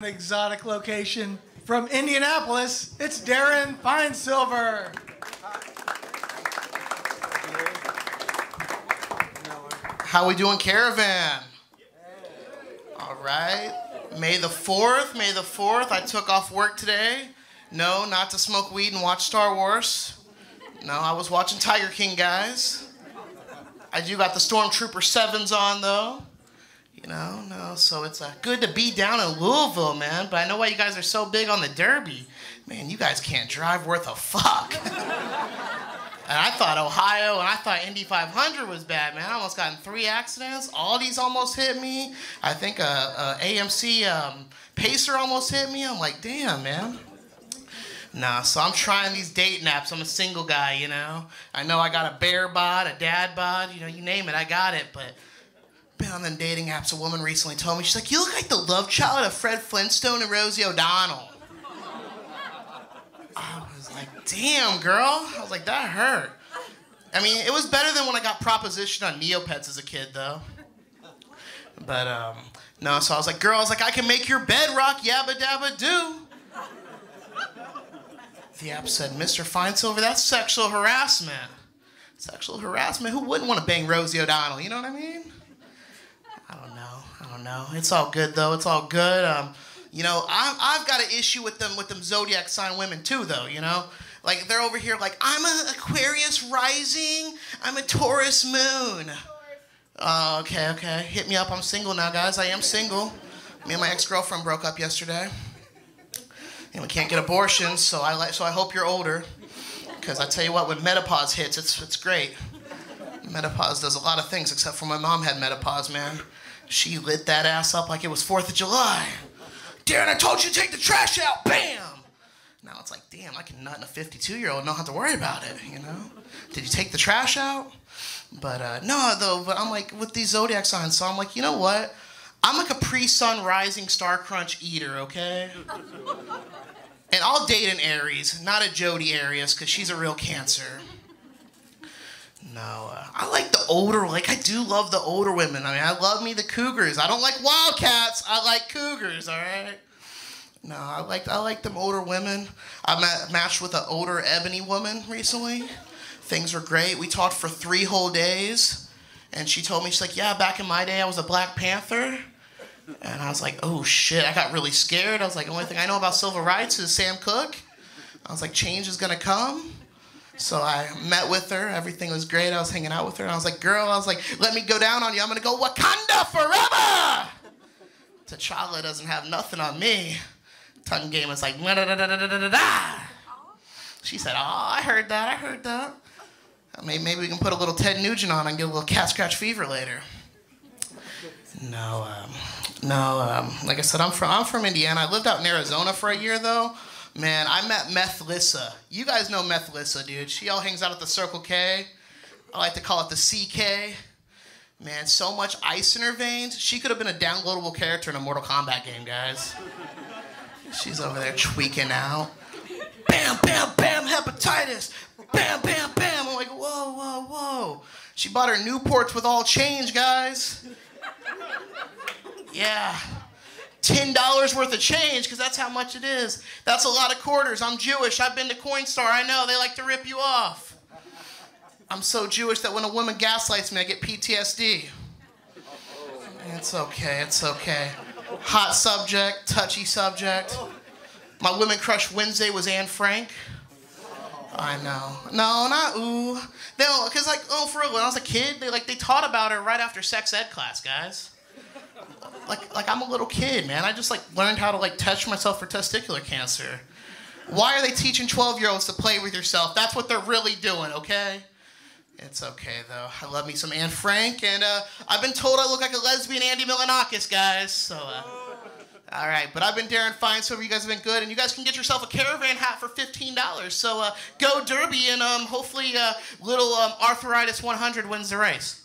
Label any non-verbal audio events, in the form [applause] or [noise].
An exotic location from Indianapolis, it's Darron Finesilver. How we doing, Caravan? All right. May the 4th, May the 4th, I took off work today. No, not to smoke weed and watch Star Wars. No, I was watching Tiger King, guys. I do got the Stormtrooper 7s on, though. Know, no, so it's uh, good to be down in Louisville, man. But I know why you guys are so big on the Derby. Man, you guys can't drive worth a fuck. [laughs] and I thought Ohio and I thought Indy 500 was bad, man. I almost got in three accidents. All these almost hit me. I think a, a AMC um, Pacer almost hit me. I'm like, damn, man. Nah, so I'm trying these date naps. I'm a single guy, you know. I know I got a bear bod, a dad bod, you know, you name it, I got it, but been on them dating apps. A woman recently told me, she's like, you look like the love child of Fred Flintstone and Rosie O'Donnell. I was like, damn, girl. I was like, that hurt. I mean, it was better than when I got propositioned on Neopets as a kid, though. But, um, no, so I was like, girl, I was like, I can make your bed rock, yabba dabba do. The app said, Mr. Finesilver, that's sexual harassment. Sexual harassment? Who wouldn't want to bang Rosie O'Donnell? You know what I mean? I don't know. I don't know. It's all good though. It's all good. Um, you know, I've, I've got an issue with them with them zodiac sign women too, though. You know, like they're over here like I'm an Aquarius rising. I'm a Taurus moon. Oh, okay, okay. Hit me up. I'm single now, guys. I am single. Me and my ex-girlfriend broke up yesterday. And we can't get abortions, so I like. So I hope you're older, because I tell you what, when menopause hits, it's it's great. Menopause does a lot of things, except for my mom had menopause, man. She lit that ass up like it was 4th of July. Darron, I told you to take the trash out. Bam! Now it's like, damn, I can nut in a 52 year old and not have to worry about it, you know? Did you take the trash out? But uh, no, though, but I'm like, with these zodiac signs, so I'm like, you know what? I'm like a pre sun rising star crunch eater, okay? And I'll date an Aries, not a Jodi Arias, because she's a real cancer. No, uh, I like the older. Like I do love the older women. I mean, I love me the cougars. I don't like wildcats. I like cougars. All right. No, I like I like them older women. I met, matched with an older ebony woman recently. Things were great. We talked for three whole days, and she told me she's like, "Yeah, back in my day, I was a Black Panther." And I was like, "Oh shit!" I got really scared. I was like, "The only thing I know about civil rights is Sam Cooke." I was like, "Change is gonna come." So I met with her. Everything was great. I was hanging out with her. And I was like, girl, I was like, let me go down on you. I'm going to go Wakanda forever. T'Challa doesn't have nothing on me. Tongue game is like, da da da da da da da. She said, oh, I heard that. I heard that. Maybe, maybe we can put a little Ted Nugent on and get a little cat scratch fever later. No, um, no. Um, like I said, I'm from I'm from Indiana. I lived out in Arizona for a year though. Man, I met Meth Lissa. You guys know Meth Lissa, dude. She all hangs out at the Circle K. I like to call it the CK. Man, so much ice in her veins. She could have been a downloadable character in a Mortal Kombat game, guys. She's over there tweaking out. Bam, bam, bam, hepatitis. Bam, bam, bam. I'm like, whoa, whoa, whoa. She bought her Newports with all change, guys. Yeah. $10 worth of change because that's how much it is. That's a lot of quarters. I'm Jewish. I've been to Coinstar. I know they like to rip you off. I'm so Jewish that when a woman gaslights me, I get PTSD. It's okay. It's okay. Hot subject, touchy subject. My women crush Wednesday was Anne Frank. I know. No, not ooh. No, because like, oh, for real, when I was a kid, they like they taught about her right after sex ed class, guys like like I'm a little kid, man. I just like learned how to like test myself for testicular cancer. Why are they teaching 12 year olds to play with yourself? That's what they're really doing, okay? It's okay though. I love me some Anne Frank, and uh, I've been told I look like a lesbian Andy Milonakis, guys. So, uh, all right. But I've been Darron Fine, so you guys have been good, and you guys can get yourself a caravan hat for fifteen dollars. So uh, go Derby, and um, hopefully, uh, little um, arthritis 100 wins the race.